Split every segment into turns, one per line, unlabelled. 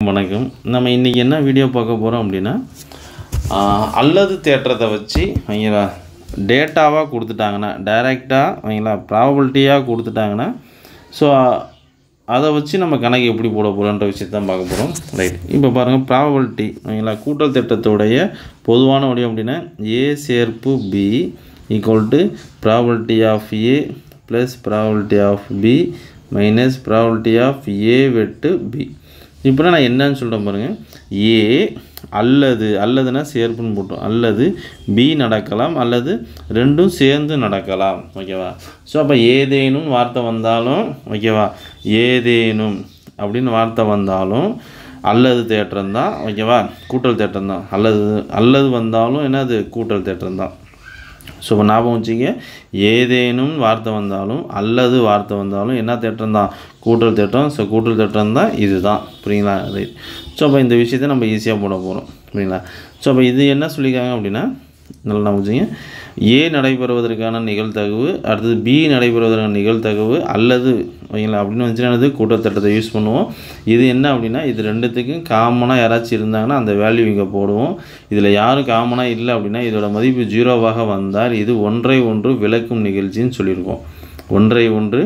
வணக்கம். நம்ம இன்றைக்கி என்ன வீடியோ பார்க்க போகிறோம் அப்படின்னா அல்லது தேற்றத்தை வச்சு அவங்களா டேட்டாவாக கொடுத்துட்டாங்கன்னா டைரெக்டாக அவங்களா ப்ராபபிலிட்டியாக கொடுத்துட்டாங்கன்னா ஸோ அதை வச்சு நம்ம கணக்கு எப்படி போட போகிறோன்ற விஷயத்த தான் பார்க்க போகிறோம் ரைட் இப்போ பாருங்கள் ப்ராபபிலிட்டி அவங்களா கூட்டல் திட்டத்துடைய பொதுவான வடிவம் அப்படின்னா ஏ சேர்ப்பு B equal to probability of A plus probability of B minus probability of A வெட்டு பி இப்போ நான் என்னன்னு சொல்கிறேன் பாருங்கள் ஏ அல்லது அல்லதுன்னா சேர்ப்புன்னு போட்டோம். அல்லது பி நடக்கலாம் அல்லது ரெண்டும் சேர்ந்து நடக்கலாம். ஓகேவா? ஸோ அப்போ ஏதேனும் வார்த்தை வந்தாலும் ஓகேவா? ஏதேனும் அப்படின்னு வார்த்தை வந்தாலும் அல்லது தேற்றம் தான் ஓகேவா? கூட்டல் தேற்றம் தான். அல்லது அல்லது வந்தாலும் என்னது? கூட்டல் தேற்றம் தான். ஸோ இப்போ ஞாபகம் வச்சுக்க ஏதேனும் வார்த்தை வந்தாலும் அல்லது வார்த்தை வந்தாலும் என்ன தேற்றம் தான்? கூட்டல் தேற்றம். ஸோ கூட்டல் தேற்றம் தான் இது தான் புரியுங்களா? ரைட் ஸோ அப்போ இந்த விஷயத்தை நம்ம ஈஸியாக போட போகிறோம் புரியுங்களா? ஸோ அப்போ இது என்ன சொல்லியிருக்காங்க அப்படின்னா நல்லா வச்சுங்க ஏ நடைபெறுவதற்கான நிகழ்த்தகவு அடுத்தது பி நடைபெறுவதற்கான நிகழ்த்தகவு அல்லது ஓகேங்களா அப்படின்னு வந்துச்சுன்னா கூட்டத்தட்டத்தை யூஸ் பண்ணுவோம். இது என்ன அப்படின்னா இது ரெண்டுத்துக்கும் காமனாக யாராச்சும் இருந்தாங்கன்னா அந்த வேல்யூ இங்கே போடுவோம். இதில் யாரும் காமனாக இல்லை அப்படின்னா இதோட மதிப்பு ஜீரோவாக வந்தால் இது ஒன்றை ஒன்று விளக்கும் நிகழ்ச்சின்னு சொல்லியிருக்கோம். ஒன்றை ஒன்று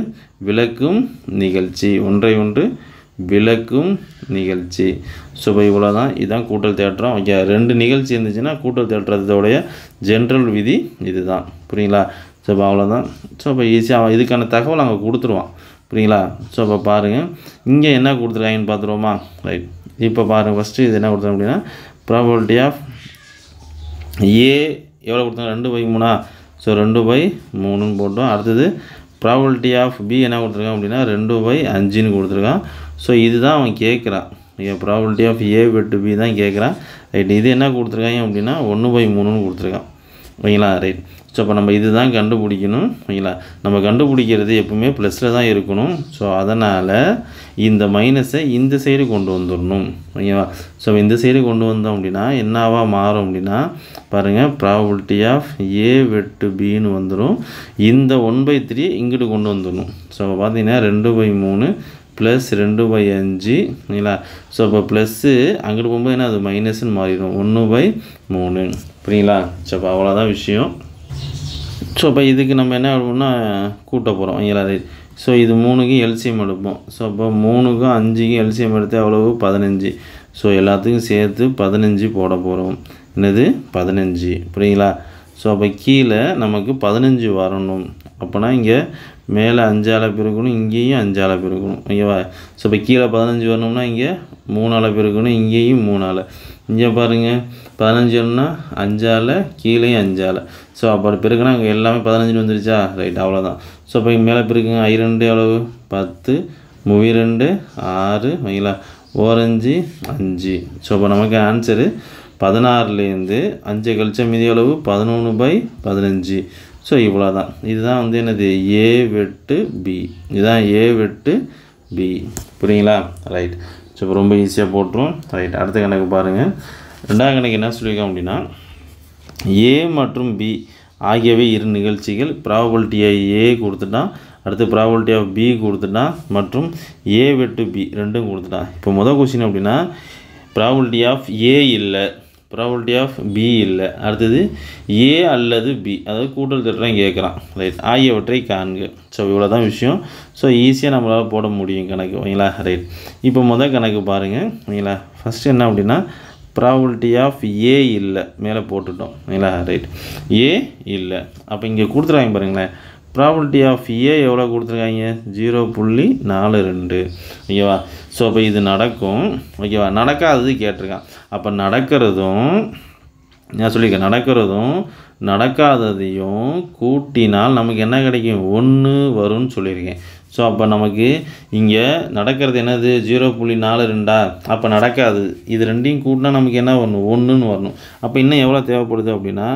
விளக்கும் நிகழ்ச்சி. ஒன்றை ஒன்று விளக்கும் நிகழ்ச்சி. ஸோ இப்போ இவ்வளோ தான் இதுதான் கூட்டல் தேற்றம். ஓகே ரெண்டு நிகழ்ச்சி இருந்துச்சுன்னா கூட்டல் தேற்றத்தோடைய ஜென்ரல் விதி இதுதான். புரியுங்களா? ஸோ இப்போ அவ்வளோதான் ஸோ இப்போ ஈஸியாக இதுக்கான தகவல் அங்கே கொடுத்துருவான். புரியுங்களா? ஸோ இப்போ பாருங்கள் இங்கே என்ன கொடுத்துருக்காங்கன்னு பார்த்துருவோமா? ரைட் இப்போ பாருங்கள் ஃபஸ்ட்டு இது என்ன கொடுத்தாங்க அப்படின்னா ப்ராபபிலிட்டி ஆஃப் ஏ எவ்வளோ கொடுத்தாங்க ரெண்டு பை மூணா? ஸோ ரெண்டு பை மூணுன்னு போட்டோம். அடுத்தது ப்ராபபிலிட்டி ஆஃப் பி என்ன கொடுத்துருக்கான் அப்படின்னா ரெண்டு பை அஞ்சுன்னு கொடுத்துருக்கான். ஸோ இதுதான் அவன் கேட்குறான். இங்கே ப்ராபபிலிட்டி ஆஃப் ஏ வெட்டு பி தான் கேட்குறான். ரைட் இது என்ன கொடுத்துருக்காங்க அப்படின்னா ஒன்று பை மூணுன்னு கொடுத்துருக்கான். ஓகேங்களா? ரைட் ஸோ அப்போ நம்ம இதுதான் கண்டுபிடிக்கணும் ஓகேங்களா நம்ம கண்டுபிடிக்கிறது எப்பவுமே ப்ளஸில் தான் இருக்கணும். ஸோ அதனால் இந்த மைனஸை இந்த சைடு கொண்டு வந்துடணும் ஓகேவா ஸோ இந்த சைடு கொண்டு வந்தோம் அப்படின்னா என்னவா மாறும் அப்படின்னா பாருங்கள் ப்ராபபிலிட்டி ஆஃப் ஏ வெட்டு பின்னு வந்துடும் இந்த ஒன் பை த்ரீ இங்கிட்டு கொண்டு வந்துடணும். ஸோ பார்த்தீங்கன்னா ரெண்டு பை மூணு ப்ளஸ் ரெண்டு பை அஞ்சு சரிங்களா ஸோ இப்போ ப்ளஸ்ஸு அங்கிட்டு போகும்போது என்ன அது மைனஸ்ன்னு மாறிடும். ஒன்று பை மூணு புரியுங்களா ஸோ அப்போ அவ்வளோதான் விஷயம். ஸோ இப்போ இதுக்கு நம்ம என்ன பண்ணுவோம்னா கூட்ட போகிறோம் ஓகேங்களா ஸோ இது மூணுக்கும் எல்சியம் எடுப்போம். ஸோ அப்போ மூணுக்கும் அஞ்சுக்கும் எல்சியம் எடுத்து அவ்வளவு பதினஞ்சு. ஸோ எல்லாத்துக்கும் சேர்த்து பதினஞ்சு போட போகிறோம் என்னது? பதினஞ்சு. புரியுங்களா? ஸோ அப்போ கீழே நமக்கு பதினஞ்சு வரணும். அப்போனா இங்கே மேலே அஞ்சால பெருக்கணும் இங்கேயும் அஞ்சால பெருக்கணும். ஓகேவா? ஸோ இப்போ கீழே பதினஞ்சு வரணும்னா இங்கே மூணால பெருக்கணும் இங்கேயும் மூணால. இங்கே பாருங்கள் பதினஞ்சு அஞ்சால் அஞ்சால. கீழேயும் ஸோ அப்போ பிறகுனா அங்கே எல்லாமே பதினஞ்சுன்னு வந்துருச்சா? ரைட் அவ்வளோதான் ஸோ இப்போ இங்கே மேலே பிறகுங்க ஐ ரெண்டு எவ்வளவு? பத்து. மூவி ரெண்டு ஆறு. ஓகேங்களா ஓரஞ்சு அஞ்சு. ஸோ இப்போ நமக்கு ஆன்சரு பதினாறுலேருந்து அஞ்சு கழிச்ச மீதி அளவு பதினொன்று பை பதினஞ்சு. ஸோ இவ்வளோ தான் இதுதான் வந்து என்னது? ஏ வெட்டு பி இதுதான் ஏ வெட்டு பி புரியுங்களா? ரைட் ஸோ இப்போ ரொம்ப ஈஸியாக போட்டுரும். ரைட் அடுத்த கணக்கு பாருங்கள் ரெண்டாம் கணக்கு என்ன சொல்லியிருக்கோம் அப்படின்னா ஏ மற்றும் பி ஆகியவை இரு நிகழ்ச்சிகள். ப்ராபபிலிட்டியை ஏ கொடுத்துட்டான் அடுத்து ப்ராபபிலிட்டி ஆஃப் பி கொடுத்துட்டான் மற்றும் ஏ வெட்டு பி ரெண்டும் கொடுத்துட்டான் இப்போ முதல் கொஸ்டின் அப்படின்னா ப்ராபபிலிட்டி ஆஃப் ஏ இல்லை. ப்ராபபிலிட்டி ஆஃப் பி இல்லை. அடுத்தது ஏ அல்லது பி அதாவது கூட்டல் திட்டம் கேட்குறான் ரைட் ஆகியவற்றை காண்க. ஸோ இவ்வளோ தான் விஷயம் ஸோ ஈஸியாக நம்மளால் போட முடியும் கணக்கு. ஓகேங்களா? ரைட் இப்போ முதல் கணக்கு பாருங்கள் ஓகேங்களா? ஃபஸ்ட்டு என்ன அப்படின்னா ப்ராபபிலிட்டி ஆஃப் ஏ இல்லை. மேலே போட்டுட்டோம். ஓகேங்களா? ரைட் ஏ இல்லை. அப்போ இங்கே கொடுத்துருக்காங்க பாருங்களேன். ப்ராபபிலிட்டி ஆஃப் ஏ எவ்வளோ கொடுத்துருக்காங்க? ஜீரோ புள்ளி நாலு ரெண்டு. ஓகேவா? ஸோ அப்போ இது நடக்கும். ஓகேவா நடக்காதது கேட்டிருக்கான். அப்போ நடக்கிறதும் நான் சொல்லியிருக்கேன் நடக்கிறதும் நடக்காததையும் கூட்டினால் நமக்கு என்ன கிடைக்கும்? ஒன்று வரும்னு சொல்லியிருக்கேன். ஸோ அப்போ நமக்கு இங்கே நடக்கிறது என்னது? ஜீரோ புள்ளி நாலு ரெண்டா? அப்போ நடக்காது. இது ரெண்டையும் கூட்டினா நமக்கு என்ன வரணும்? ஒன்றுன்னு வரணும். அப்போ இன்னும் எவ்வளோ தேவைப்படுது அப்படின்னா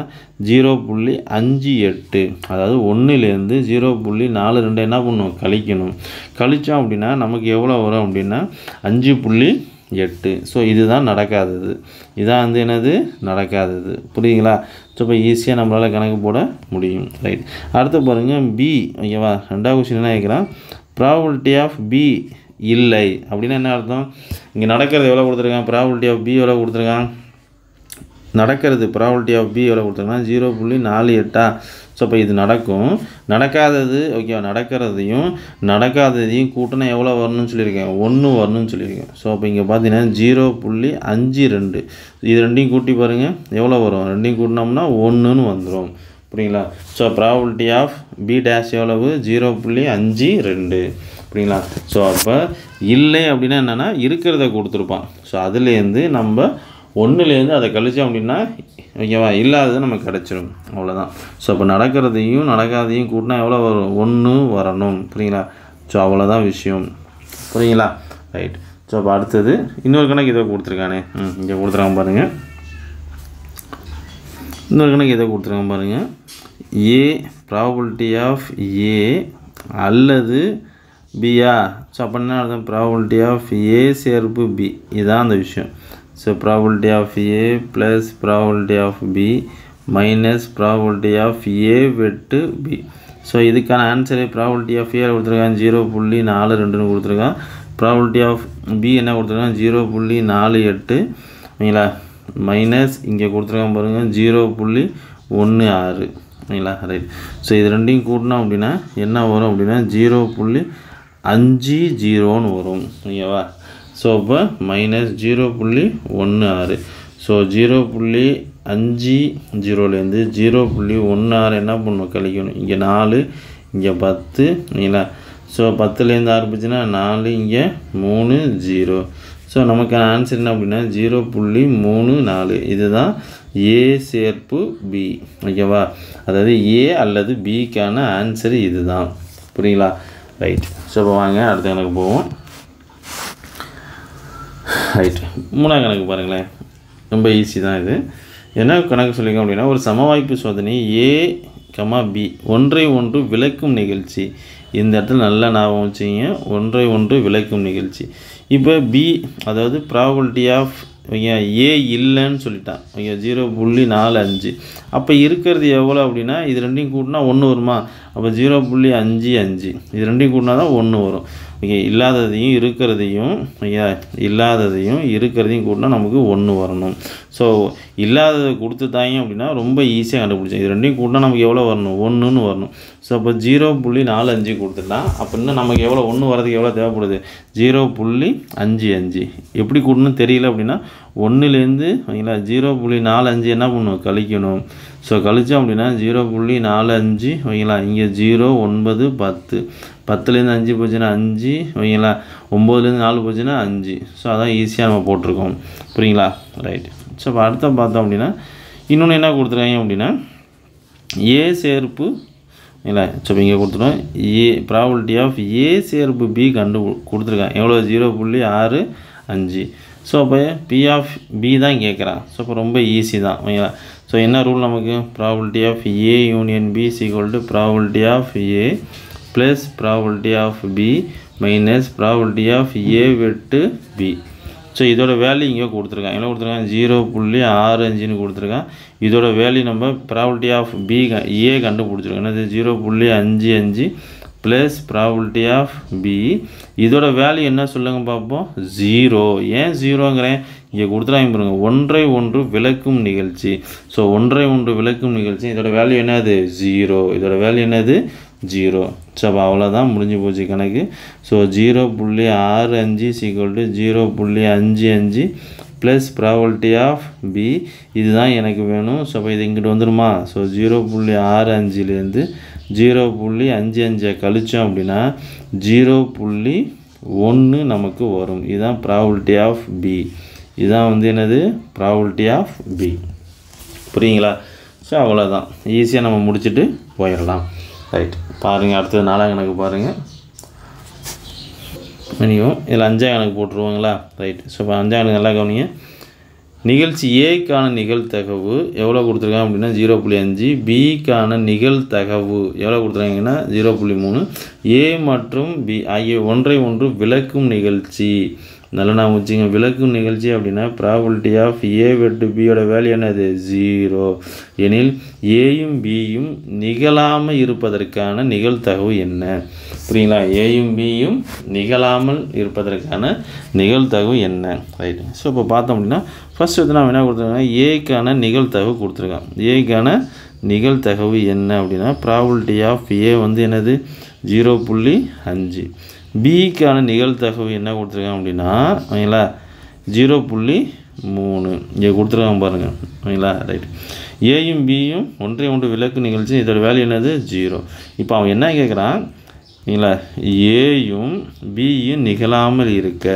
ஜீரோ புள்ளி அஞ்சு எட்டு. அதாவது ஒன்றுலேருந்து ஜீரோ புள்ளி நாலு ரெண்டு என்ன பண்ணணும் கழிக்கணும். கழித்தோம் அப்படின்னா நமக்கு எவ்வளோ வரும் அப்படின்னா அஞ்சு புள்ளி எட்டு. ஸோ இதுதான் நடக்காதது. இதான் வந்து என்னது? நடக்காதது. புரியுங்களா ஸோ இப்போ ஈஸியாக நம்மளால் கணக்கு போட முடியும். ரைட் அடுத்து பாருங்கள் பி ஓகேவா ரெண்டாவது கொஸ்டின் என்ன கேட்குறான் ப்ராபபிலிட்டி ஆஃப் பி இல்லை. அப்படின்னா என்ன அர்த்தம்? இங்கே நடக்கிறது எவ்வளோ கொடுத்துருக்கான்? ப்ராபபிலிட்டி ஆஃப் பி எவ்வளோ கொடுத்துருக்கான்? நடக்கிறது ப்ராபபிலிட்டி ஆஃப் பி எவ்வளோ கொடுத்துருக்கான்? ஜீரோ புள்ளி நாலு எட்டா? ஸோ இப்போ இது நடக்கும். நடக்காதது ஓகேவா நடக்கிறதையும் நடக்காததையும் கூட்டினா எவ்வளோ வரணும்னு சொல்லியிருக்கேன் ஒன்று வரணும்னு சொல்லியிருக்கேன் ஸோ அப்போ இங்கே பார்த்தீங்கன்னா ஜீரோ புள்ளி அஞ்சு ரெண்டு. இது ரெண்டையும் கூட்டி பாருங்கள் எவ்வளோ வரும்? ரெண்டையும் கூட்டினோம்னா ஒன்றுன்னு வந்துடும் புரியுங்களா? So probability of B dash எவ்வளவு? ஜீரோ புள்ளி அஞ்சு ரெண்டு. புரியுங்களா? ஸோ அப்போ இல்லை அப்படின்னா என்னென்னா இருக்கிறத கொடுத்துருப்பான். ஸோ அதுலேருந்து நம்ம ஒன்றுலேருந்து அதை கழிச்சோம் அப்படின்னா ஓகேவா? இல்லாதது நமக்கு கிடச்சிரும். அவ்வளோதான் ஸோ அப்போ நடக்கிறதையும் நடக்காதையும் கூட்டினா எவ்வளோ வரும்? ஒன்று வரணும். புரியுங்களா? ஸோ அவ்வளோதான் விஷயம். புரியுங்களா? ரைட் ஸோ அப்போ அடுத்தது இன்னொரு கணக்கு இதை கொடுத்துருக்கானே. ம் இங்கே கொடுத்துருக்காங்க பாருங்கள் இன்னொரு கணக்கு இதை கொடுத்துருக்காங்க பாருங்கள் ஏ ப்ராபபிலிட்டி ஆஃப் ஏ அல்லது பியா ஸோ அப்படின்னா அர்த்தம்? ப்ராபபிலிட்டி ஆஃப் ஏ சேர்ப்பு பி இதுதான் அந்த விஷயம். So probability of A plus probability of B minus probability of A வெட்டு பி ஸோ இதுக்கான ஆன்சரே ப்ராபபிலிட்டி ஆஃப் ஏ கொடுத்துருக்கான் ஜீரோ புள்ளி நாலு ரெண்டுன்னு கொடுத்துருக்கான் ப்ராபபிலிட்டி ஆஃப் பி என்ன கொடுத்துருக்கான் ஜீரோ புள்ளி நாலு எட்டு. ஓகேங்களா? மைனஸ் இங்கே கொடுத்துருக்கான் பாருங்கள் ஜீரோ புள்ளி ஒன்று ஆறு. ஓகேங்களா? ரைட் ஸோ இது ரெண்டையும் கூட்டினோம் அப்படின்னா என்ன வரும் அப்படின்னா? ஜீரோ புள்ளி அஞ்சு ஜீரோன்னு வரும். ஓகேவா? ஸோ அப்போ மைனஸ் ஜீரோ புள்ளி ஒன்று ஆறு. ஸோ ஜீரோ புள்ளி அஞ்சு ஜீரோலேருந்து ஜீரோ புள்ளி ஒன்று ஆறு என்ன பண்ணணும்? கழிக்கணும். இங்கே நாலு இங்கே பத்து இல்லைங்களா? ஸோ பத்துலேருந்து ஆரம்பிச்சுன்னா நாலு இங்கே மூணு ஜீரோ ஸோ நமக்கான ஆன்சர் என்ன அப்படின்னா ஜீரோ புள்ளி மூணு நாலு. இதுதான் ஏ சேர்ப்பு பி ஓகேவா அதாவது ஏ அல்லது பிக்கான ஆன்சர் இதுதான். புரியுங்களா? ரைட் ஸோ இப்போ வாங்க அடுத்த எனக்கு போவோம். ரைட் மூணாம் கணக்கு பாருங்களேன். ரொம்ப ஈஸி தான் இது. என்ன கணக்கு சொல்லிங்க அப்படின்னா ஒரு சமவாய்ப்பு சோதனை ஏ கமா பி ஒன்றை ஒன்று விளக்கும் நிகழ்ச்சி. இந்த இடத்துல நல்லா ஞாபகம் வச்சுங்க ஒன்றை ஒன்று விளக்கும் நிகழ்ச்சி. இப்போ பி அதாவது ப்ராபபிலிட்டி ஆஃப் ஓகே ஏ இல்லைன்னு சொல்லிட்டான். ஓகே ஜீரோ புள்ளி நாலு அஞ்சு. அப்போ இருக்கிறது எவ்வளோ அப்படின்னா இது ரெண்டையும் கூட்டினா ஒன்று வருமா? அப்போ ஜீரோ புள்ளி அஞ்சு அஞ்சு. இது ரெண்டையும் கூட்டினா தான் ஒன்று வரும். ஓகே இல்லாததையும் இருக்கிறதையும் ஐயா இல்லாததையும் இருக்கிறதையும் கூட்டினா நமக்கு ஒன்று வரணும். ஸோ இல்லாததை கொடுத்துட்டாங்க அப்படின்னா ரொம்ப ஈஸியாக கண்டுபிடிச்சோம். இது ரெண்டையும் கூட்டினா நமக்கு எவ்வளோ வரணும்? ஒன்றுன்னு வரணும். ஸோ அப்போ ஜீரோ புள்ளி நாலு அஞ்சு கொடுத்துட்டான் அப்படின்னா நமக்கு எவ்வளோ ஒன்று வரதுக்கு எவ்வளோ தேவைப்படுது? ஜீரோ புள்ளி அஞ்சு அஞ்சு. எப்படி கூட்டணும் தெரியல அப்படின்னா ஒன்றுலேருந்து ஓகேங்களா ஜீரோ புள்ளி நாலு அஞ்சு என்ன பண்ணணும்? கழிக்கணும். ஸோ கழித்தோம் அப்படின்னா ஜீரோ புள்ளி நாலு அஞ்சு ஓகேங்களா இங்கே ஜீரோ ஒன்பது பத்து. பத்துலேருந்து அஞ்சு போச்சுன்னா அஞ்சு ஓகேங்களா? ஒம்போதுலேருந்து நாலு போச்சுன்னா அஞ்சு. ஸோ அதான் ஈஸியாக நம்ம போட்டிருக்கோம். புரியுங்களா? ரைட் ஸோ இப்போ அடுத்த பார்த்தோம் அப்படின்னா இன்னொன்று என்ன கொடுத்துருக்காங்க அப்படின்னா ஏ சேர்ப்பு இல்லை ஸோ இப்போ இங்கே கொடுத்துருவோம் ஏ ப்ராபிலிட்டி ஆஃப் ஏ சேர்ப்பு பி கண்டு கொடுத்துருக்கான் எவ்வளோ ஜீரோ புள்ளி ஆறு அஞ்சு. ஸோ அப்போ பி ஆஃப் பி தான் கேட்குறான் ஸோ இப்போ ரொம்ப ஈஸி தான். ஓகேங்களா? ஸோ என்ன ரூல் நமக்கு? Probability of A union B is equal to probability of A plus probability of B minus probability of A வெட்டு பி ஸோ இதோட வேல்யூ இங்கே கொடுத்துருக்கான் என்ன கொடுத்துருக்கான் ஜீரோ புள்ளி ஆறு அஞ்சுன்னு கொடுத்துருக்கான் இதோட வேல்யூ நம்ம ப்ராபபிலிட்டி ஆஃப் பி ஏ கண்டுபிடிச்சிருக்கோம். என்னது? ஜீரோ புள்ளி அஞ்சு அஞ்சு ப்ளஸ் ப்ராபபிலிட்டி ஆஃப் பி இதோட வேல்யூ என்ன சொல்லுங்க பார்ப்போம். ஜீரோ ஏன் ஜீரோங்கிறேன் இங்கே கொடுத்துறாங்க பாருங்க. ஒன்றை ஒன்று விளக்கும் நிகழ்ச்சி. ஸோ ஒன்றை ஒன்று விளக்கும் நிகழ்ச்சி. இதோட வேல்யூ என்னது? ஜீரோ இதோட வேல்யூ என்னது? ஜீரோ ஸோ அப்போ அவ்வளோதான் முடிஞ்சு போச்சு கணக்கு. ஸோ ஜீரோ புள்ளி ஆறு அஞ்சு சீக்வல் டு ஜீரோ புள்ளி அஞ்சு அஞ்சு ப்ளஸ் ப்ராபபிலிட்டி ஆஃப் பி இதுதான் எனக்கு வேணும். ஸோ அப்போ இது இங்கிட்டு வந்துடுமா ஸோ ஜீரோ புள்ளி ஆறு அஞ்சுலேருந்து ஜீரோ புள்ளி அஞ்சு அஞ்சை கழித்தோம் அப்படின்னா ஜீரோ புள்ளி ஒன்று நமக்கு வரும். இதுதான் ப்ராபபிலிட்டி ஆஃப் பி இதுதான் வந்து என்னது? ப்ராபபிலிட்டி ஆஃப் பி புரியுங்களா? ஸோ அவ்வளோதான் ஈஸியாக நம்ம முடிச்சுட்டு போயிடலாம். ரைட் பாருங்கள் அடுத்தது நாலாம் கணக்கு பாருங்கள் மினிமம் இதில் அஞ்சாம் கணக்கு போட்டுருவாங்களா? ரைட் ஸோ இப்போ அஞ்சாம் கணக்கு நல்லா கவனிங்க. நிகழ்ச்சி ஏக்கான நிகழ்த்தகவு எவ்வளோ கொடுத்துருக்காங்க அப்படின்னா ஜீரோ புள்ளி அஞ்சு. பிக்கான நிகழ்த்தகவு எவ்வளோ கொடுத்துருக்காங்கன்னா ஜீரோ புள்ளி மூணு. ஏ மற்றும் பி ஆகிய ஒன்றை ஒன்று விளக்கும் நிகழ்ச்சி. அதனால் நான் வச்சுங்க விளக்கும் நிகழ்ச்சி அப்படின்னா ப்ராபிலிட்டி ஆஃப் ஏ வெட்டு பியோட வேல்யூ என்னது? ஜீரோ எனில் ஏயும் பியும் நிகழாமல் இருப்பதற்கான நிகழ்தகவு என்ன? புரியுங்களா? ஏயும் பியும் நிகழாமல் இருப்பதற்கான நிகழ்தகவு என்ன? ரைட்டு ஸோ இப்போ பார்த்தோம் அப்படின்னா ஃபஸ்ட் வந்து நான் என்ன கொடுத்துருக்கேன் ஏக்கான நிகழ்தகவு கொடுத்துருக்கேன் ஏக்கான நிகழ்தகவு என்ன அப்படின்னா ப்ராபிலிட்டி ஆஃப் ஏ வந்து என்னது? ஜீரோ புள்ளி அஞ்சு. பிக்கான நிகழ்தகவு என்ன கொடுத்துருக்காங்க அப்படின்னா ஓகேங்களா ஜீரோ புள்ளி மூணு. இங்கே கொடுத்துருக்காங்க பாருங்கள் ஓகேங்களா ரைட் ஏயும் பியும் ஒன்றை ஒன்று விளக்கு நிகழ்ச்சி. இதோட வேல்யூ என்னது? ஜீரோ இப்போ அவன் என்ன கேட்குறான் சரிங்களா ஏயும் பியும் நிகழாமல் இருக்க.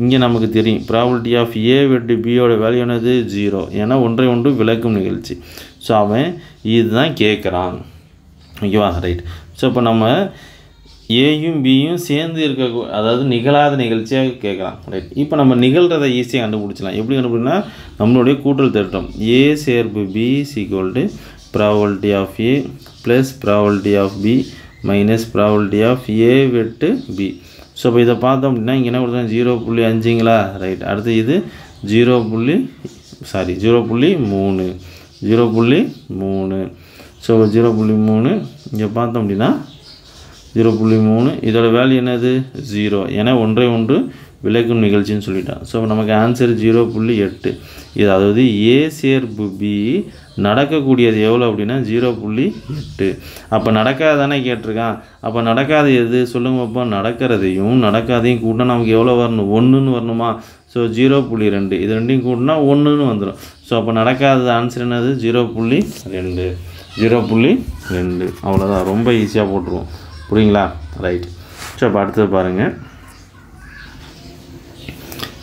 இங்கே நமக்கு தெரியும். ப்ராபபிலிட்டி ஆஃப் ஏ வெட்டு பியோட வேல்யூ என்னது? ஜீரோ ஏன்னா ஒன்றை ஒன்று விளக்கும் நிகழ்ச்சி. ஸோ அவன் இதுதான் கேட்குறான் ஓகேவா ரைட் ஸோ இப்போ நம்ம ஏயும் பியும் சேர்ந்து இருக்க அதாவது நிகழாத நிகழ்ச்சியாக கேட்கலாம். ரைட் இப்போ நம்ம நிகழ்கிறத ஈஸியாக கண்டுபிடிச்சலாம் எப்படி கண்டுபிடினா நம்மளுடைய கூட்டல் திட்டம் ஏ சேர்ப்பு B is equal to probability of A plus probability of B minus probability of A வெட்டு பி ஸோ இப்போ இதை பார்த்தோம் அப்படின்னா இங்கே என்ன கொடுத்தாங்க ஜீரோ புள்ளி அஞ்சுங்களா? ரைட் அடுத்து இது ஜீரோ புள்ளி சாரி ஜீரோ புள்ளி மூணு. ஜீரோ புள்ளி மூணு. ஸோ ஜீரோ புள்ளி மூணு இங்கே பார்த்தோம் அப்படின்னா ஜீரோ புள்ளி மூணு. இதோட வேல்யூ என்னது? ஜீரோ ஏன்னா ஒன்றை ஒன்று விளக்கும் நிகழ்ச்சின்னு சொல்லிட்டான் ஸோ நமக்கு ஆன்சர் ஜீரோ புள்ளி எட்டு. இது அதாவது ஏ சேர்ப்பு பி நடக்கக்கூடியது எவ்வளோ அப்படின்னா ஜீரோ புள்ளி எட்டு. அப்போ நடக்காதானே கேட்டிருக்கான். அப்போ நடக்காத எது? சொல்லுங்க அப்போ நடக்கிறதையும் நடக்காதையும் கூட்டினா நமக்கு எவ்வளோ வரணும்? ஒன்றுன்னு வரணுமா? ஸோ ஜீரோ புள்ளி ரெண்டு. இது ரெண்டையும் கூட்டினா ஒன்றுன்னு வந்துடும் ஸோ அப்போ நடக்காதது ஆன்சர் என்னது? ஜீரோ புள்ளி ரெண்டு. ஜீரோ புள்ளி ரெண்டு. அவ்வளோதான் ரொம்ப ஈஸியாக போட்டுருவோம். புரியுங்களா? ரைட் ஸோ அப்போ அடுத்தது பாருங்கள்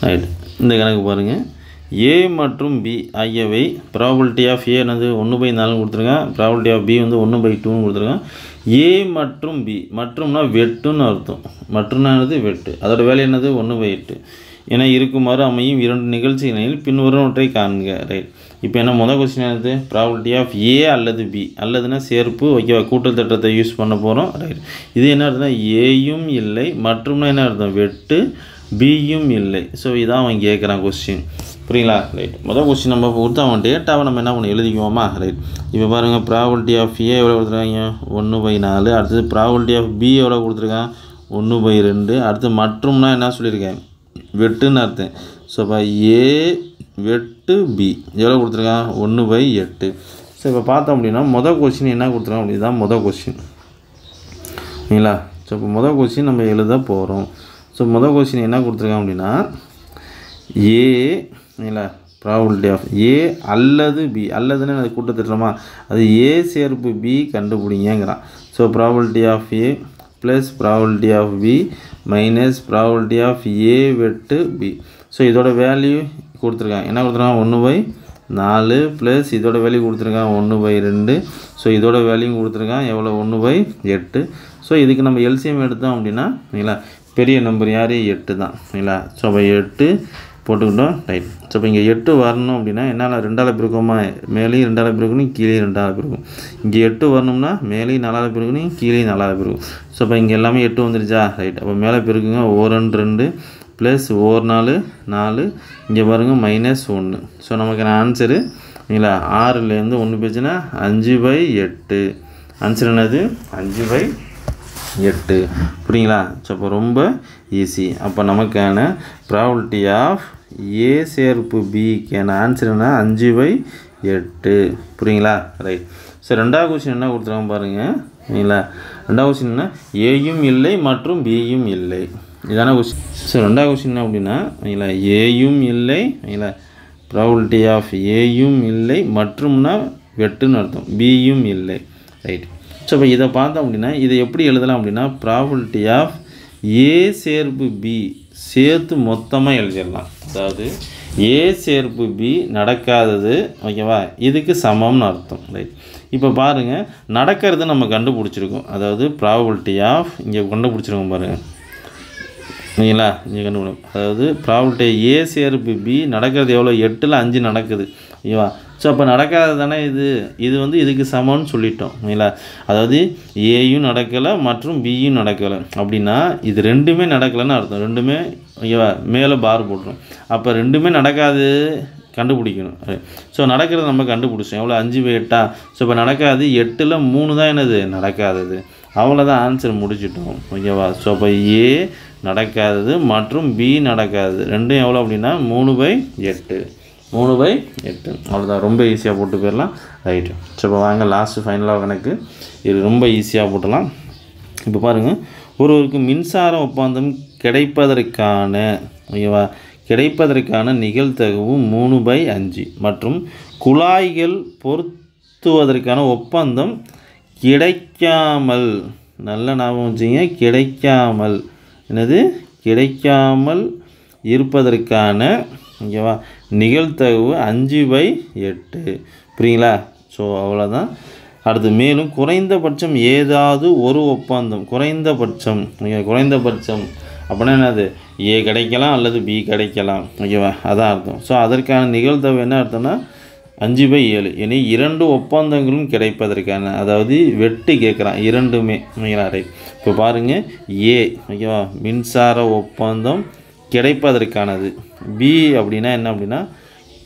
ரைட் இந்த கணக்கு பாருங்கள் ஏ மற்றும் பி ஆகியவை ப்ராபிலிட்டி ஆஃப் ஏ என்னது? ஒன்று பை நாலுன்னு கொடுத்துருக்கேன் ப்ராபிலிட்டி ஆஃப் பி வந்து ஒன்று பை டூன்னு கொடுத்துருக்கேன் ஏ மற்றும் பி மற்றும்னா வெட்டுன்னு அர்த்தம். மற்றும்னா என்னது? வெட்டு. அதோட வேலை என்னது? ஒன்று பை எட்டு. என இருக்குமாறு அமையும் இரண்டு நிகழ்ச்சிகளில் பின்வருவற்றை காண்க. ரைட் இப்போ என்ன முதல் கொஸ்டின் என்னது? ப்ராபபிலிட்டி ஆஃப் ஏ அல்லது பி அல்லதுன்னா சேர்ப்பு ஓகேவா கூட்டல் திட்டத்தை யூஸ் பண்ண போகிறோம் ரைட் இது என்ன அர்த்தம் ஏயும் இல்லை மற்றும்னா என்ன அர்த்தம்? வெட்டு பியும் இல்லை. ஸோ இதான் அவன் கேட்குறான் கொஸ்டின் புரியுங்களா? ரைட் முதல் கொஸ்டின் நம்ம கொடுத்து அவன் டேட்டாவை நம்ம என்ன பண்ணி எழுதிக்குவோமா? ரைட் இப்போ பாருங்கள் ப்ராபபிலிட்டி ஆஃப் ஏ எவ்வளோ கொடுத்துருக்காங்க? ஒன்று பை நாலு. அடுத்தது ப்ராபபிலிட்டி ஆஃப் பி எவ்வளோ கொடுத்துருக்கான்? ஒன்று பை ரெண்டு. அடுத்து மற்றும்னா என்ன சொல்லியிருக்கேன் வெட்டுன்னு அர்த்தம். ஸோ இப்போ ஏ எட்டு பி. எவ்வளோ கொடுத்துருக்கான்? ஒன்று பை எட்டு. ஸோ இப்போ பார்த்தோம் அப்படின்னா மொதல் கொஸ்டின் என்ன கொடுத்துருக்கான் அப்படி தான் மொதல் கொஸ்டின் சரிங்களா ஸோ இப்போ மொதல் கொஸ்டின் நம்ம எழுத போகிறோம் ஸோ மொதல் கொஸ்டின் என்ன கொடுத்துருக்கான் அப்படின்னா ஏ சரிங்களா ஆஃப் ஏ அல்லது பி அல்லதுன்னு அது கூட்டத்திட்டமா அது ஏ சேர்ப்பு B கண்டுபிடிங்கிறான் so probability of A plus probability of B minus probability of A வெட்டு பி ஸோ இதோட வேல்யூ கொடுத்துருக்காங்க. என்ன கொடுத்துருக்காங்க? ஒன்று பை நாலு ப்ளஸ் இதோட வேல்யூ கொடுத்துருக்கான் ஒன்று பை ரெண்டு. ஸோ இதோட வேல்யூ கொடுத்துருக்கான் எவ்வளோ ஒன்று பை எட்டு. ஸோ இதுக்கு நம்ம எல்சிஎம் எடுத்தோம் அப்படின்னா சரிங்களா பெரிய நம்பர் யார்? எட்டு தான் சரிங்களா ஸோ அப்போ எட்டு போட்டுக்கிட்டோம் ரைட் ஸோ இப்போ இங்கே எட்டு வரணும் அப்படின்னா என்னால் ரெண்டால் பிறக்குமா மேலேயும் ரெண்டால் பிறக்கணும் கீழே ரெண்டால் பிறக்கும் இங்கே எட்டு வரணும்னா மேலேயும் நாலால் பிறக்கணும் கீழே நாலால் பிறக்கும் ஸோ இப்போ இங்கே எல்லாமே எட்டு வந்துருச்சா? ரைட் அப்போ மேலே பிறக்குங்க ஓர் ரெண்டு ரெண்டு. ப்ளஸ் ஓர் நாலு நாலு. இங்கே பாருங்கள் மைனஸ் ஒன்று ஸோ நமக்கு ஆன்சரு இல்லைங்களா ஆறுலேருந்து ஒன்று போச்சுன்னா அஞ்சு பை எட்டு. ஆன்சர் என்னது? அஞ்சு பை எட்டு. புரியுங்களா? ஸோ அப்போ ரொம்ப ஈஸி அப்போ நமக்கான ப்ராபபிலிட்டி ஆஃப் ஏ சேர்ப்பு பிக்கான ஆன்சர் என்ன? அஞ்சு பை எட்டு. புரியுங்களா? ரைட் ஸோ ரெண்டாவது கொஸ்டின் என்ன கொடுத்துருக்காங்க பாருங்கள் சரிங்களா ரெண்டாவது கொஸ்டின் என்ன? ஏயும் இல்லை மற்றும் பியும் இல்லை. இதான கொஸ்டின் ஸோ ரெண்டாவது கொஸ்டின் என்ன அப்படின்னா சரிங்களா ஏயும் இல்லை சரிங்களா ப்ராபபிலிட்டி ஆஃப் ஏயும் இல்லை மற்றும்னா வெட்டுன்னு அர்த்தம். பியும் இல்லை. ரைட் ஸோ இப்போ இதை பார்த்தோம் அப்படின்னா இதை எப்படி எழுதலாம் அப்படின்னா ப்ராபிலிட்டி ஆஃப் ஏ சேர்ப்பு பி சேர்த்து மொத்தமாக எழுதிடலாம். அதாவது ஏ சேர்ப்பு பி நடக்காதது ஓகேவா இதுக்கு சமம்னு அர்த்தம். ரைட் இப்போ பாருங்கள் நடக்கிறது நம்ம கண்டுபிடிச்சிருக்கோம். அதாவது ப்ராபிலிட்டி ஆஃப் இங்கே கண்டுபிடிச்சிருக்கோம் பாருங்கள் சரிங்களா இங்கே கண்டுபிடிக்கும் அதாவது ப்ராபிலிட்டி ஏ சேர்ப்பு பி நடக்கிறது எவ்வளோ எட்டில் அஞ்சு நடக்குது. ஓகேவா? ஸோ அப்போ நடக்காது தானே இது? இது வந்து இதுக்கு சமம்னு சொல்லிட்டோம். சரிங்களா அதாவது ஏயும் நடக்கலை மற்றும் பியும் நடக்கலை. அப்படின்னா இது ரெண்டுமே நடக்கலைன்னு அர்த்தம். ரெண்டுமே ஓகேவா? மேலே பார் போட்டுரும். அப்போ ரெண்டுமே நடக்காது. கண்டுபிடிக்கணும். ஸோ நடக்கிறத நம்ம கண்டுபிடிச்சோம். எவ்வளோ அஞ்சு பை எட்டா? ஸோ இப்போ நடக்காது. எட்டில் மூணு தான் என்னது? நடக்காதது. அவ்வளோதான் ஆன்சர் முடிச்சிட்டோம். ஓகேவா? ஸோ அப்போ ஏ நடக்காதது மற்றும் பி நடக்காது ரெண்டும் எவ்வளோ அப்படின்னா மூணு பை எட்டு. மூணு பை எட்டு. அவ்வளோதான் ரொம்ப ஈஸியாக போட்டு போயிடலாம். ரைட்டு ஸோ இப்போ வாங்க லாஸ்ட்டு ஃபைனலாக கணக்கு. இது ரொம்ப ஈஸியாக போட்டலாம் இப்போ பாருங்கள் ஒருவருக்கு மின்சார ஒப்பந்தம் கிடைப்பதற்கான ஓகேவா? கிடைப்பதற்கான நிகழ்தகவு மூணு பை அஞ்சு. மற்றும் குழாய்கள் பொருத்துவதற்கான ஒப்பந்தம் கிடைக்காமல் நல்ல ஞாபகம் வச்சுங்க கிடைக்காமல். என்னது? கிடைக்காமல் இருப்பதற்கான ஓகேவா நிகழ்த்தகவு அஞ்சு பை எட்டு. புரியுங்களா? ஸோ அவ்வளோதான் அடுத்து மேலும் குறைந்தபட்சம் ஏதாவது ஒரு ஒப்பந்தம் குறைந்தபட்சம் ஓகே குறைந்தபட்சம். அப்படின்னா என்னது? ஏ கிடைக்கலாம் அல்லது பி கிடைக்கலாம். ஓகேவா? அதான் அர்த்தம். ஸோ அதற்கான நிகழ்த்தவு என்ன அர்த்தம்னா அஞ்சு பை ஏழு. இனி இரண்டு ஒப்பந்தங்களும் கிடைப்பதற்கான அதாவது வெட்டு கேட்குறான் இரண்டுமே ஓகேங்களா ரைட் இப்போ பாருங்கள் ஏ ஓகேவா? மின்சார ஒப்பந்தம் கிடைப்பதற்கானது. பி அப்படின்னா என்ன அப்படின்னா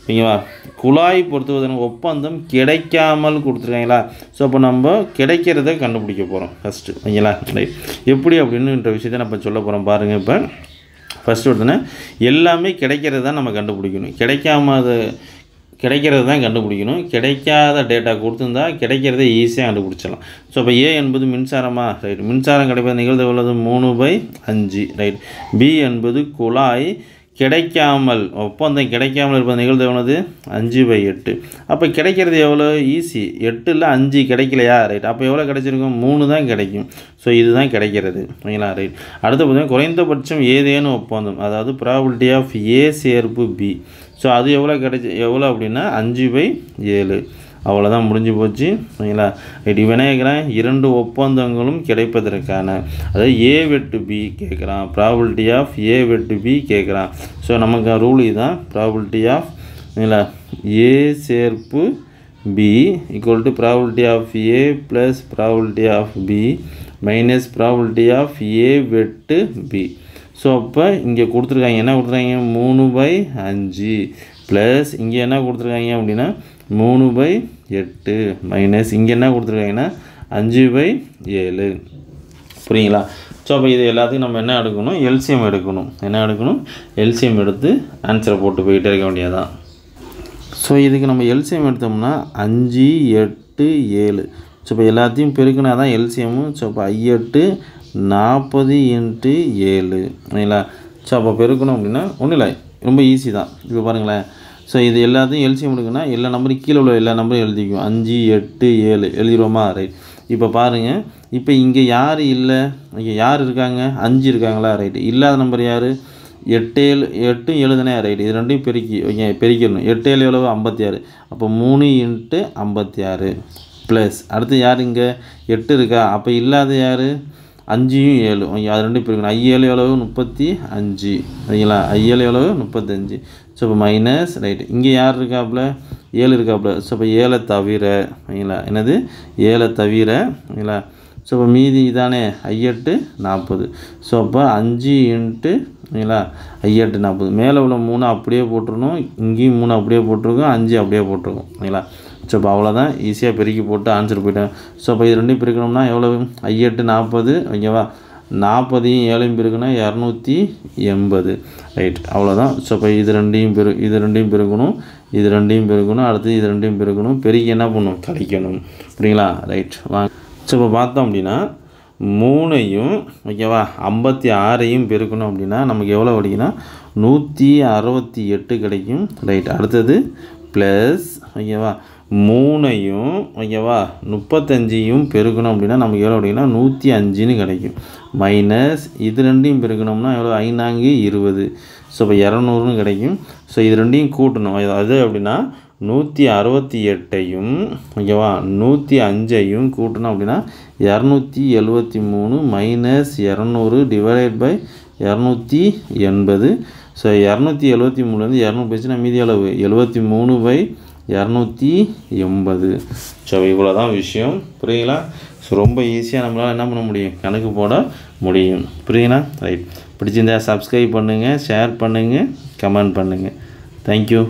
ஓகேவா? குழாய் பொறுத்துவதன் ஒப்பந்தம் கிடைக்காமல் கொடுத்துருக்காங்களா? ஸோ அப்போ நம்ம கிடைக்கிறத கண்டுபிடிக்க போகிறோம் ஃபஸ்ட்டு ஓகேங்களா? ரைட் எப்படி அப்படின்னுன்ற விஷயத்தை நம்ம சொல்ல போகிறோம் பாருங்கள் இப்போ ஃபஸ்ட்டு ஒருத்தனை எல்லாமே கிடைக்கிறது தான் நம்ம கண்டுபிடிக்கணும். கிடைக்காம கிடைக்கிறது தான் கண்டுபிடிக்கணும். கிடைக்காத டேட்டா கொடுத்துருந்தா கிடைக்கிறத ஈஸியாக கண்டுபிடிச்சிடலாம். ஸோ இப்போ ஏ என்பது மின்சாரமாக ரைட் மின்சாரம் கிடைப்பது நிகழ்வு உள்ளது மூணு பை அஞ்சு. ரைட் பி என்பது குழாய் கிடைக்காமல் ஒப்பந்தம் கிடைக்காமல் இருப்பது நிகழ்வு எவ்வளவு அஞ்சு பை எட்டு. அப்போ கிடைக்கிறது எவ்வளோ ஈஸி எட்டில் அஞ்சு கிடைக்கலையா? ரைட் அப்போ எவ்வளோ கிடைச்சிருக்கும்? மூணு தான் கிடைக்கும். ஸோ இதுதான் கிடைக்கிறது. ஓகேங்களா ரைட் அடுத்து பார்த்தீங்கன்னா குறைந்தபட்சம் ஏதேனும் ஒப்பந்தம். அதாவது ப்ராபிலிட்டி ஆஃப் ஏ சேர்ப்பு பி ஸோ அது எவ்வளோ கிடைச்சி எவ்வளோ அப்படின்னா அஞ்சு பை ஏழு. அவ்வளோதான் முடிஞ்சு போச்சு சரிங்களா இடி விநாயகரன் இரண்டு ஒப்பந்தங்களும் கிடைப்பதற்கான அதாவது ஏ வெட்டு பி கேட்குறான். ப்ராபிலிட்டி ஆஃப் ஏ வெட்டு பி கேட்குறான். ஸோ நமக்கு ரூல் இதுதான். ப்ராபிலிட்டி ஆஃப் சரிங்களா ஏ சேர்ப்பு B equal to probability of A plus probability of B minus probability of A வெட்டு பி ஸோ அப்போ இங்கே கொடுத்துருக்காங்க என்ன கொடுத்துருக்காங்க? மூணு பை அஞ்சு. ப்ளஸ் இங்கே என்ன கொடுத்துருக்காங்க அப்படின்னா மூணு பை எட்டு. மைனஸ் இங்கே என்ன கொடுத்துருக்காங்கன்னா அஞ்சு பை ஏழு. புரியுங்களா? ஸோ அப்போ இது எல்லாத்துக்கும் நம்ம என்ன எடுக்கணும்? எல்சிஎம் எடுக்கணும். என்ன எடுக்கணும்? எல்சிஎம் எடுத்து ஆன்சரை போட்டு போயிட்டே இருக்க வேண்டியதான் ஸோ இதுக்கு நம்ம எல்சிஎம் எடுத்தோம்னா அஞ்சு எட்டு ஏழு. ஸோ இப்போ எல்லாத்தையும் பெருக்கினா தான் எல்சியமும் ஸோ இப்போ ஐ எட்டு நாற்பது இன்ட்டு ஏழு. சரிங்களா ஸோ அப்போ பெருக்கணும் அப்படின்னா ஒன்றும் இல்லை ரொம்ப ஈஸி தான். இப்போ பாருங்களேன். ஸோ இது எல்லாத்தையும் எழுச்சி எடுக்குன்னா எல்லா நம்பரும் கீழே உள்ள எல்லா நம்பரும் எழுதிக்கும் அஞ்சு எட்டு ஏழு. எழுதிடுவோமா? ரைட் இப்போ பாருங்கள் இப்போ இங்கே யார் இல்லை? இங்கே யார் இருக்காங்க? அஞ்சு இருக்காங்களா? ரைட் இல்லாத நம்பர் யார்? எட்டு ஏழு எட்டும் எழுதுனே ரைட் இது ரெண்டையும் பெருக்கி ஓகே பெருக்கிடணும். எட்டு ஏழு எவ்வளவு? ஐம்பத்தி ஆறு அப்போ மூணு இன்ட்டு ஐம்பத்தி ஆறு ப்ளஸ் அடுத்து யார் இங்கே? எட்டு இருக்கா? அப்போ இல்லாத யார்? அஞ்சையும் ஏழு. ஓகே அது ரெண்டும் பிரிக்கணும். ஐஏழு எவ்வளவு முப்பத்தி அஞ்சு. ஓகேங்களா ஐஏழு எவ்வளவு முப்பத்தஞ்சு. ஸோ இப்போ மைனஸ் ரைட்டு இங்கே யார் இருக்காப்புல? ஏழு இருக்காப்புல. ஸோ இப்போ ஏழை தவிர ஓகேங்களா என்னது? ஏழை தவிர ஓகேங்களா ஸோ இப்போ மீதி இதானே? ஐயெட்டு நாற்பது. ஸோ அப்போ அஞ்சு இன்ட்டு ஓகேங்களா ஐயெட்டு நாற்பது. மேலே உள்ள மூணு அப்படியே போட்டுருணும் இங்கேயும் மூணு அப்படியே போட்டிருக்கோம். அஞ்சு அப்படியே போட்டிருக்கோம். ஓகேங்களா ஸோ இப்போ அவ்வளோதான் ஈஸியாக பெருக்கி போட்டு ஆன்சர் போயிட்டேன். ஸோ இப்போ இது ரெண்டையும் பிரிக்கணும்னா எவ்வளோ ஐயெட்டு நாற்பது ஓகேவா நாற்பதையும் ஏழையும் பிரிக்கணும்னா இரநூத்தி எண்பது. ரைட் அவ்வளோதான் ஸோ இப்போ இது ரெண்டையும் பெரு இது ரெண்டையும் பெருக்கணும். இது ரெண்டையும் பெருக்கணும். அடுத்து இது ரெண்டையும் பெருக்கணும். பெருக்கி என்ன பண்ணணும் கழிக்கணும். சரிங்களா ரைட் வாங்க ஸோ இப்போ பார்த்தோம் அப்படின்னா மூணையும் ஓகேவா ஐம்பத்தி ஆறையும் பெருக்கணும் அப்படின்னா நமக்கு எவ்வளோ கிடைக்குன்னா நூற்றி அறுபத்தி எட்டு கிடைக்கும். ரைட் அடுத்தது ப்ளஸ் ஓகேவா மூணையும் ஓகேவா முப்பத்தஞ்சையும் பெருக்கணும் அப்படின்னா நமக்கு எவ்வளோ அப்படின்னா நூற்றி அஞ்சுன்னு கிடைக்கும். மைனஸ் இது ரெண்டையும் பெருக்கணும்னா எவ்வளோ ஐநாங்கு இருபது. ஸோ இப்போ இரநூறுன்னு கிடைக்கும். ஸோ இது ரெண்டையும் கூட்டணும். அது- அது அப்படின்னா நூற்றி அறுபத்தி எட்டையும் ஓகேவா நூற்றி அஞ்சையும் கூட்டணும் அப்படின்னா இரநூத்தி எழுபத்தி மூணு மைனஸ் இரநூறு டிவைடட் பை இரநூத்தி எண்பது. ஸோ இரநூத்தி எழுபத்தி மூணுலேருந்து இரநூறு போச்சுன்னா மீதி அளவு எழுபத்தி மூணு பை இரநூத்தி எண்பது. ஸோ இவ்வளோ தான் விஷயம். புரியுங்களா ஸோ ரொம்ப ஈஸியாக நம்மளால் என்ன பண்ண முடியும்? கணக்கு போட முடியும். புரியுங்களா ரைட் பிடிச்சிருந்தா சப்ஸ்கிரைப் பண்ணுங்கள் ஷேர் பண்ணுங்கள் கமெண்ட் பண்ணுங்கள் தேங்க்யூ